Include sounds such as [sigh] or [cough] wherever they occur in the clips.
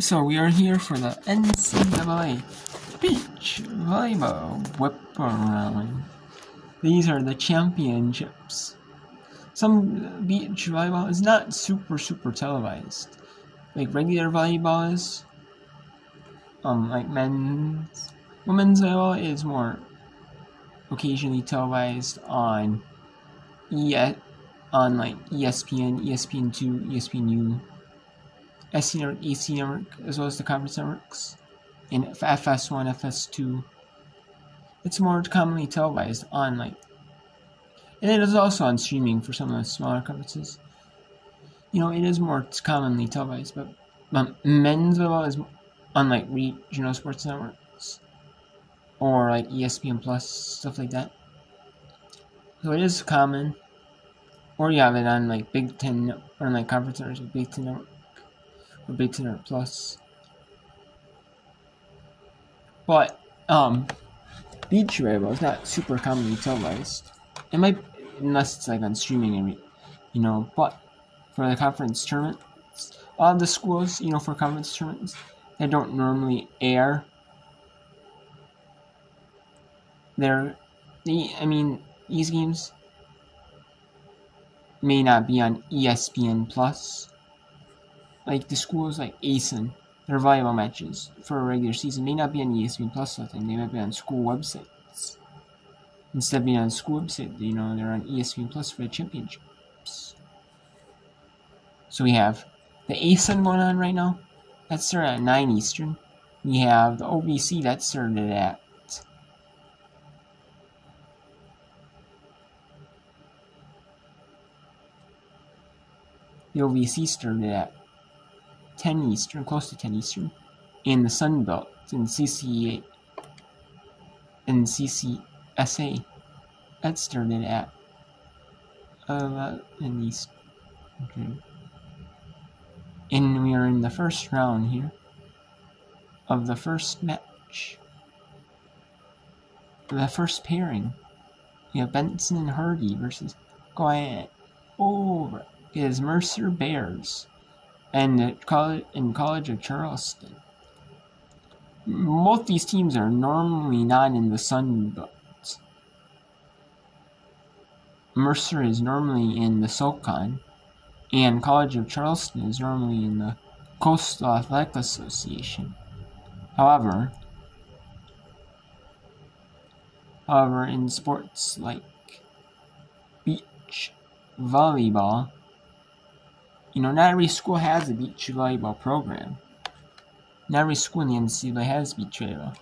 So we are here for the NCAA Beach Volleyball Whip Around. These are the championships. Some beach volleyball is not super super televised, like regular volleyball is. Um, like men's, women's volleyball is more occasionally televised on, e on like ESPN, ESPN two, ESPN SC Network, AC Network, as well as the conference networks, and FS1, FS2. It's more commonly televised on like, and it is also on streaming for some of the smaller conferences. You know, it is more commonly televised, but um, men's volleyball is on like regional sports networks or like ESPN Plus stuff like that. So it is common, or you have it on like Big Ten or on like conference networks, Big Ten network Ten Plus. But um, Beach Volleyball is not super commonly televised. It might, unless it's like on streaming every, you know. But for the conference tournament, a lot of the schools, you know, for conference tournaments, they don't normally air. They're, they, I mean, these games may not be on ESPN Plus like the schools like ASUN, their volleyball matches for a regular season may not be on ESPN Plus. I think they might be on school websites. Instead of being on school website, you know, they're on ESPN Plus for the championships. So we have the ASUN going on right now. That started at 9 Eastern. We have the OVC that started at the OVC started at 10 Eastern, close to 10 Eastern, in the Sun Belt, in CCA, in CCSA. That started at uh, in East. Okay. And we are in the first round here of the first match. The first pairing. We have Benson and Hardy versus going over is Mercer Bears and college in College of Charleston. Both these teams are normally not in the Sun Belt. Mercer is normally in the SoCon, and College of Charleston is normally in the Coastal Athletic Association. However, however, in sports like beach volleyball, you know, not every school has a beach volleyball program. Not every school in the NCAA has beach volleyball.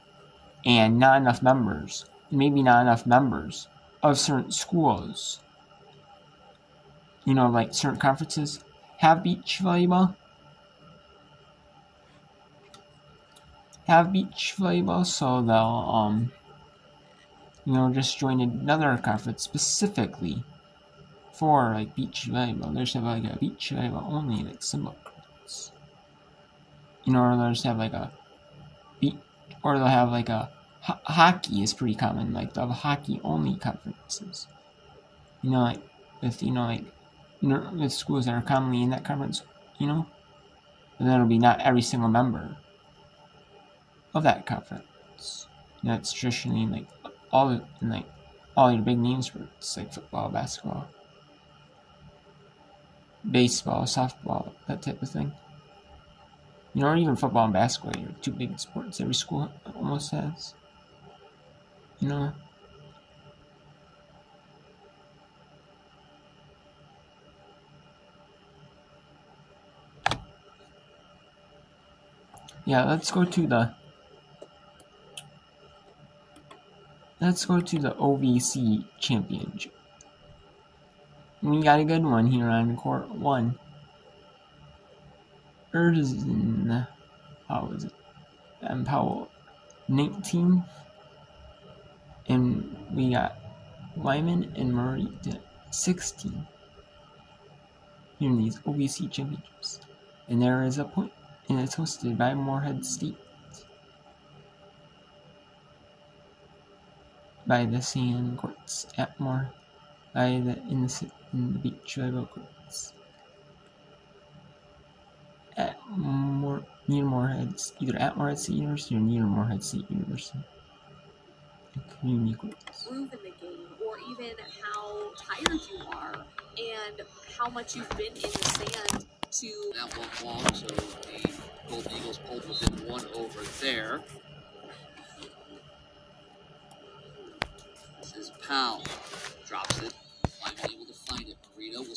And not enough members, maybe not enough members of certain schools, you know, like certain conferences have beach volleyball. Have beach volleyball, so they'll, um, you know, just join another conference specifically for like beach volleyball. There's have like a beach volleyball only like symbol. You know, or they'll just have like a beach, or they'll have like a ho- hockey is pretty common. Like they'll have hockey only conferences. You know, like with you know like you know, with schools that are commonly in that conference. You know, and that'll be not every single member of that conference. That's traditionally like all the, like all your big names for it's like football, basketball, baseball, softball, that type of thing. You know, even football and basketball, You're two big sports every school almost has. You know? Yeah, let's go to the let's go to the OVC championship. We got a good one here on court one. Erzin, how is it? And Powell, 19. And we got Lyman and Murray, 16. Here in these OVC championships. And there is a point, and it's hosted by Morehead State. By the sand courts at Moore, by the in the in the beach volleyball courts at more near Morehead, either at Morehead State University or near Morehead State University. Community groups. groove in the game or even how tired you are and how much you've been in the sand to That one long, so the Golden Eagles pulled within one over there. This is Powell.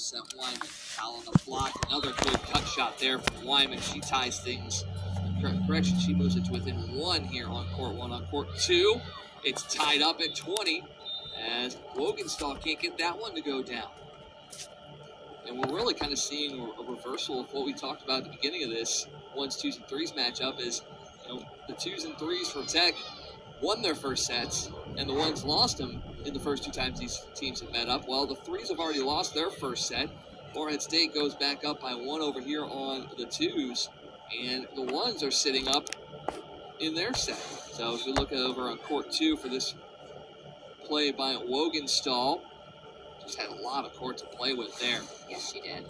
Set Wyman. Powell on the block. Another good cut shot there from Wyman. She ties things. Correction, she moves it to within one here on court one. On court two, it's tied up at 20 as Wogenstall can't get that one to go down. And we're really kind of seeing a reversal of what we talked about at the beginning of this ones, twos, and threes matchup. Is you know the twos and threes for Tech won their first sets, and the ones lost them in the first two times these teams have met up. Well, the threes have already lost their first set. Morehead State goes back up by one over here on the twos, and the ones are sitting up in their set. So if we look over on court two for this play by Wogenstall, just had a lot of court to play with there. yes she did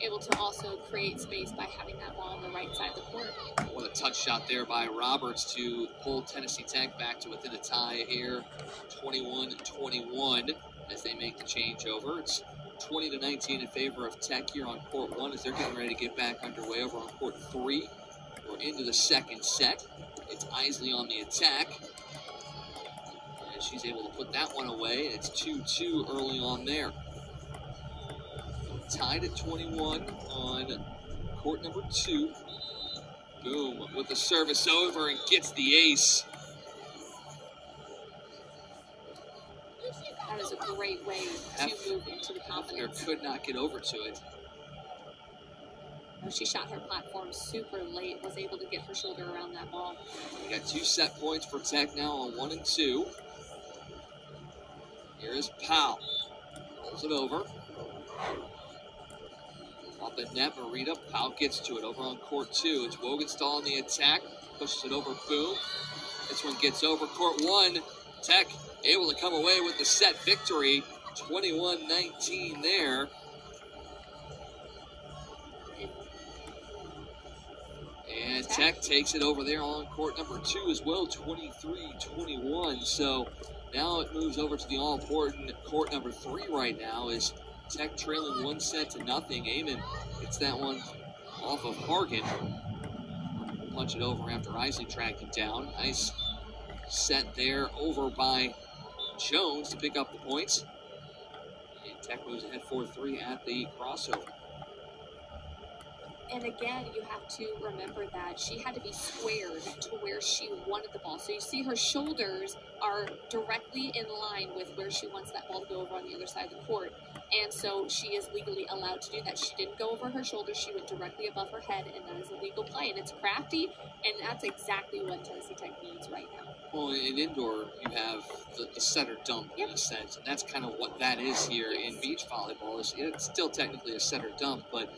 able to also create space by having that ball on the right side of the court What a touch shot there by Roberts to pull Tennessee Tech back to within a tie here, 21-21 as they make the changeover. It's 20 to 19 in favor of Tech here on court one as they're getting ready to get back underway over on court three. We're into the second set. It's Isley on the attack. And she's able to put that one away. It's 2-2 early on there. Tied at 21 on court number two. Boom, with the service over and gets the ace. that is a great way to move into the confidence could not get over to it. she shot her platform super late was able to get her shoulder around that ball We got two set points for Tech now on one and two. Here is Powell. Rolls it over. Off the net, Marita. Powell gets to it over on court two. It's Wogenstall on the attack. Pushes it over. Boom. This one gets over. Court one. Tech able to come away with the set victory. 21 19 there. And Tech takes it over there on court number two as well, 23 21. So now it moves over to the all important court number three right now. Is Tech trailing one set to nothing. Eamon gets that one off of Hargan. Punch it over after Isley tracked it down. Nice set there over by Jones to pick up the points. And Tech moves ahead 4 3 at the crossover. And again, you have to remember that she had to be squared to where she wanted the ball. So you see her shoulders are directly in line with where she wants that ball to go over on the other side of the court. And so she is legally allowed to do that. She didn't go over her shoulders, she went directly above her head, and that is a legal play. And it's crafty, and that's exactly what Tennessee Tech needs right now. Well, in indoor, you have the, the setter dump in a sense, and that's kind of what that is here in beach volleyball. It's, it's still technically a setter dump, but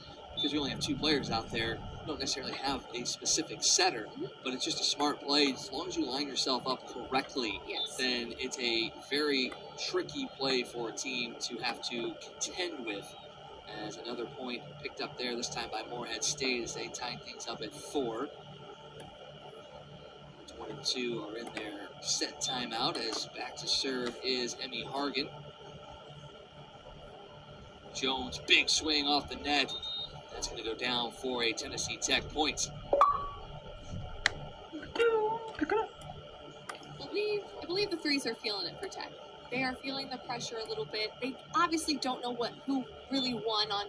because you only have two players out there, you don't necessarily have a specific setter, mm-hmm. but it's just a smart play. As long as you line yourself up correctly, Yes. then it's a very tricky play for a team to have to contend with. As another point picked up there, this time by Morehead State, as they tie things up at four. One and two are in their set timeout as back to serve is Emmy Hargan. Jones, big swing off the net. That's going to go down for a Tennessee Tech point. I believe I believe the threes are feeling it for Tech. They are feeling the pressure a little bit. They obviously don't know what who really won on,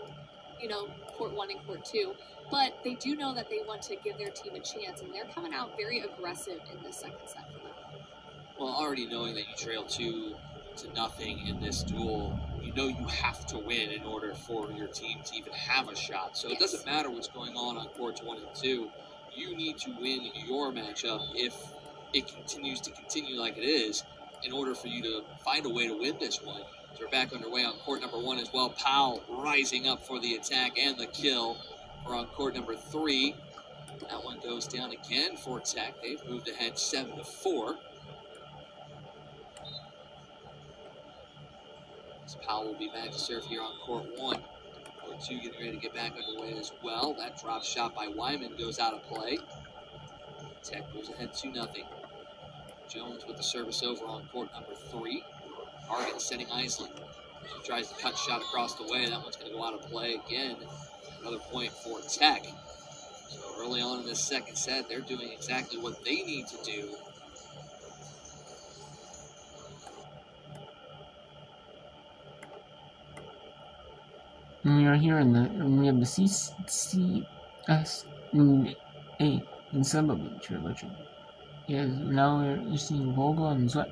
you know, court one and court two, but they do know that they want to give their team a chance, and they're coming out very aggressive in this second set for them. Well, already knowing that you trail two to nothing in this duel, you know you have to win in order for your team to even have a shot. So it doesn't matter what's going on on courts one and two. You need to win your matchup if it continues to continue like it is in order for you to find a way to win this one. So we're back underway on court number one as well. Powell rising up for the attack and the kill. We're on court number three. That one goes down again for Tech. They've moved ahead seven to four. Powell will be back to serve here on court one. Court two getting ready to get back underway as well. That drop shot by Wyman goes out of play. Tech goes ahead 2 0. Jones with the service over on court number three. Hargan setting Iceland. She tries to cut shot across the way. That one's going to go out of play again. Another point for Tech. So early on in this second set, they're doing exactly what they need to do. And you're here in the we have the C C S mm, A in Beach religion. Yes, now we're seeing Volga and Zwe.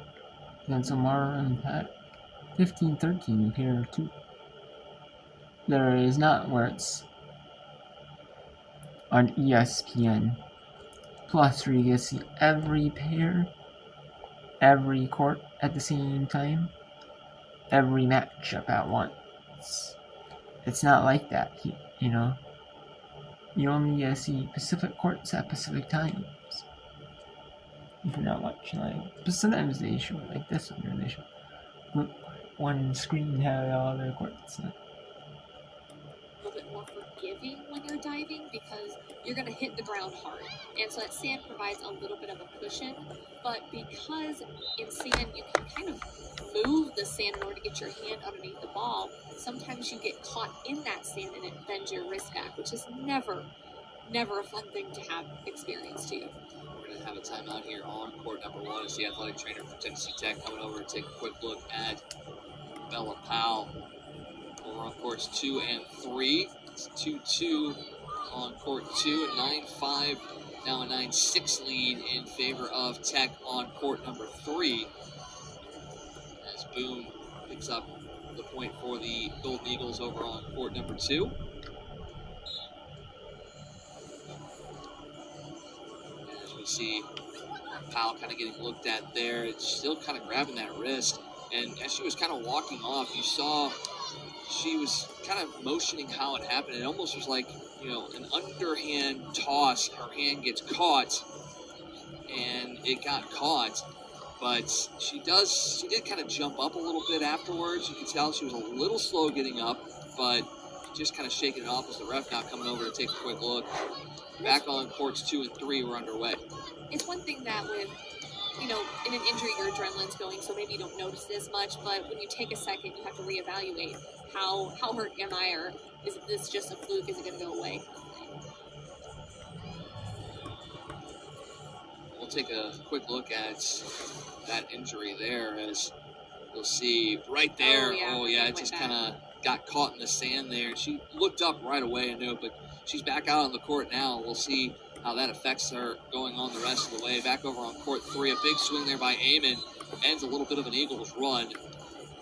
And Samara and Pat. 15 13 pair 2. There is not where it's on ESPN. Plus, where you get to see every pair, every court at the same time, every matchup at once. It's not like that, you, know. You only to see Pacific courts at Pacific times. If you're not watching, like, but sometimes they show like this one, they show look, one screen have all their courts. a little bit more forgiving when you're diving because you're going to hit the ground hard. And so that sand provides a little bit of a cushion. But because in sand you can kind of move the sand in order to get your hand underneath the ball, sometimes you get caught in that sand and it bends your wrist back, which is never, never a fun thing to have experienced to you. We're going to have a timeout here on court number one as the athletic trainer for Tennessee Tech coming over to take a quick look at Bella Powell over on courts two and three. It's 2 2 on court two, a 9 5, now a 9 6 lead in favor of Tech on court number three. As Boone picks up the point for the Golden Eagles over on court number two. As we see Powell kind of getting looked at there, it's still kind of grabbing that wrist. And as she was kind of walking off, you saw she was kind of motioning how it happened. It almost was like, you know, an underhand toss. Her hand gets caught, and it got caught. But she does, she did kind of jump up a little bit afterwards. You can tell she was a little slow getting up, but just kind of shaking it off as the ref now coming over to take a quick look. Back on courts two and three, we're underway. It's one thing that with you know, in an injury, your adrenaline's going, so maybe you don't notice it as much. But when you take a second, you have to reevaluate how how hurt am I, or is this just a fluke? Is it going to go away? We'll take a quick look at that injury there as you'll see right there. Oh, yeah, oh, yeah it just kind of got caught in the sand there. She looked up right away and knew it, but she's back out on the court now. We'll see how that affects her going on the rest of the way. Back over on court three, a big swing there by Eamon ends a little bit of an Eagles run.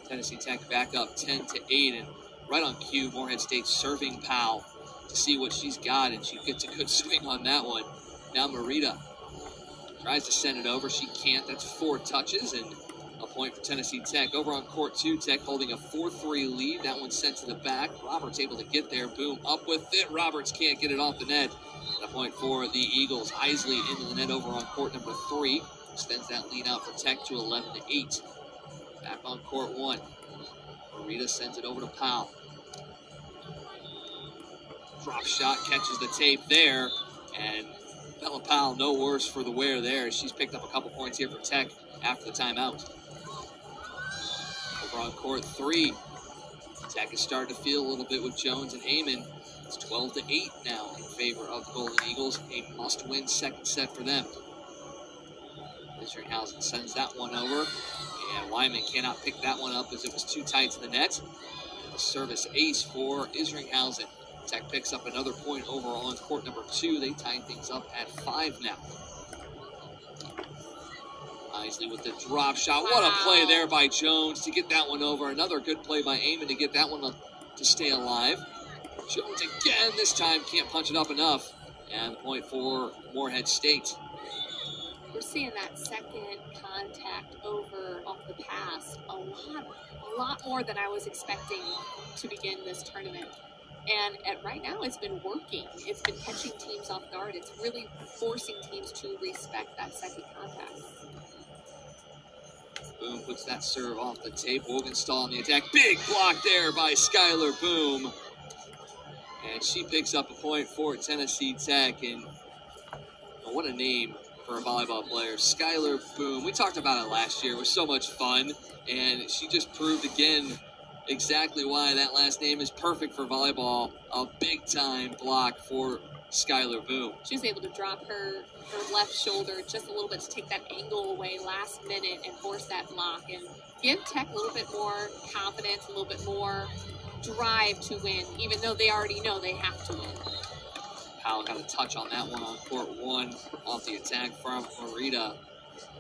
Tennessee Tech back up 10 to 8, and right on cue, Morehead State serving Powell to see what she's got, and she gets a good [laughs] swing on that one. Now Marita tries to send it over. She can't. That's four touches and a point for Tennessee Tech. Over on court two, Tech holding a 4-3 lead. That one sent to the back. Roberts able to get there. Boom, up with it. Roberts can't get it off the net. And a point for the Eagles. Isley into the net over on court number three. Extends that lead out for Tech to 11 to 8. Back on court one. Marita sends it over to Powell. Drop shot catches the tape there. And Bella Powell, no worse for the wear there. She's picked up a couple points here for Tech after the timeout. On court three. Tech is starting to feel a little bit with Jones and Heyman. It's 12 to 8 now in favor of the Golden Eagles. A must win second set for them. Isringhausen sends that one over. And Wyman cannot pick that one up as it was too tight to the net. A service ace for Isringhausen. Tech picks up another point over on court number two. They tie things up at five now. Isley with the drop shot. What a play there by Jones to get that one over. Another good play by Eamon to get that one to- stay alive. Jones again, this time can't punch it up enough. And point for Morehead State. We're seeing that second contact over off the pass a lot, a lot more than I was expecting to begin this tournament. And at right now, it's been working. It's been catching teams off guard. It's really forcing teams to respect that second contact. Boom puts that serve off the tape. Wogenstall on the attack. Big block there by Skylar Boom. And she picks up a point for Tennessee Tech. And oh, what a name for a volleyball player. Skylar Boom. We talked about it last year. It was so much fun. And she just proved again exactly why that last name is perfect for volleyball. A big time block for Skylar Boom. She was able to drop her, her left shoulder just a little bit to take that angle away last minute and force that block and give Tech a little bit more confidence, a little bit more drive to win, even though they already know they have to win. Powell got a touch on that one on court one off the attack from Marita,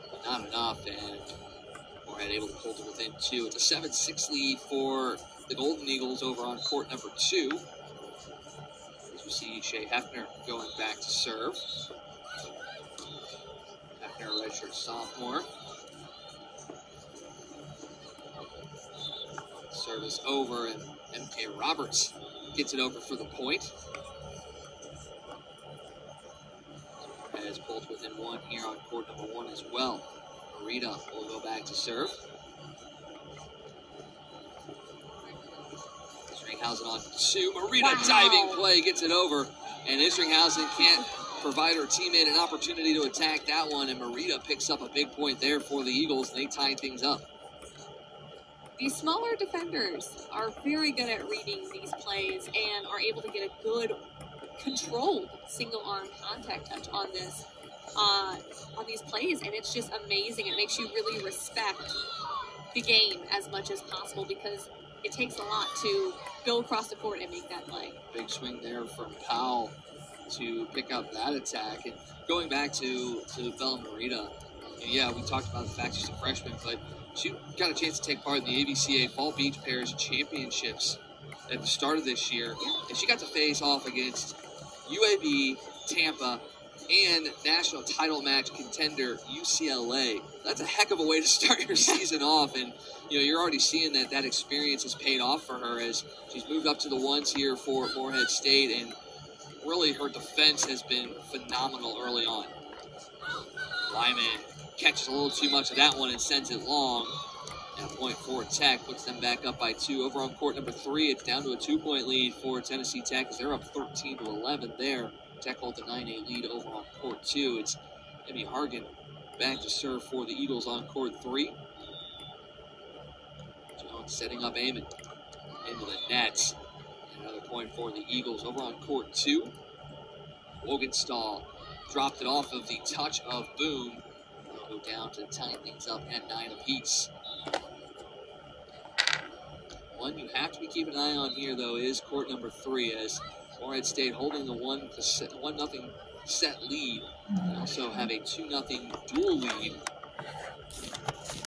but not enough, and Morehead able to hold it within two. It's a 7 6 lead for the Golden Eagles over on court number two. We see Shea Hefner going back to serve. Hefner, redshirt sophomore. Service over, and MK Roberts gets it over for the point. As pulled within one here on court number one as well. Marita will go back to serve. Isringhausen on two. Marita Wow. diving play gets it over. And Isringhausen can't provide her teammate an opportunity to attack that one. And Marita picks up a big point there for the Eagles. And they tie things up. These smaller defenders are very good at reading these plays and are able to get a good, controlled single arm contact touch on this, uh, on these plays, and it's just amazing. It makes you really respect the game as much as possible because it takes a lot to go across the court and make that play. Big swing there from Powell to pick up that attack. And going back to, to Bella Marita, yeah, we talked about the fact she's a freshman, but she got a chance to take part in the AVCA Fall Beach Pairs Championships at the start of this year. And she got to face off against UAB, Tampa, and national title match contender UCLA. That's a heck of a way to [laughs] start your season off. And, you know, you're already seeing that that experience has paid off for her as she's moved up to the ones here for Morehead State. And really, her defense has been phenomenal early on. Lyman catches a little too much of that one and sends it long. And point for Tech puts them back up by two. Over on court number three, it's down to a two point lead for Tennessee Tech as they're up 13 to 11 there. A 9 8 lead over on court two. It's Emmy Hargan back to serve for the Eagles on court three. Jones setting up Amon into the nets. Another point for the Eagles over on court two. Wogenstall dropped it off of the touch of Boone. They'll go down to tie things up at nine apiece. One you have to be keeping an eye on here, though, is court number three, as Morehead State holding the one to set, one nothing set lead. They also have a two nothing dual lead